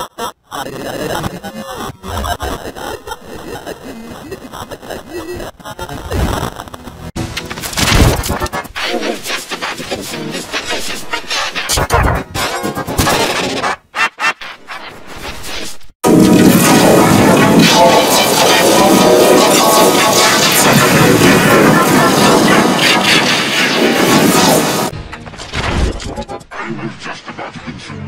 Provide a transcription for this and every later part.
I was just about to consume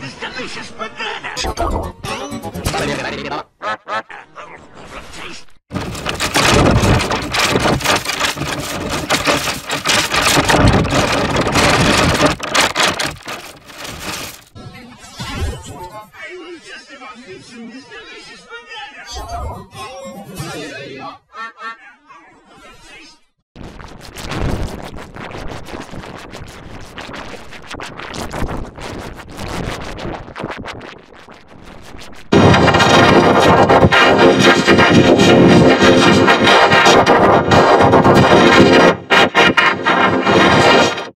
this delicious banana. I was just about to consume this delicious banana.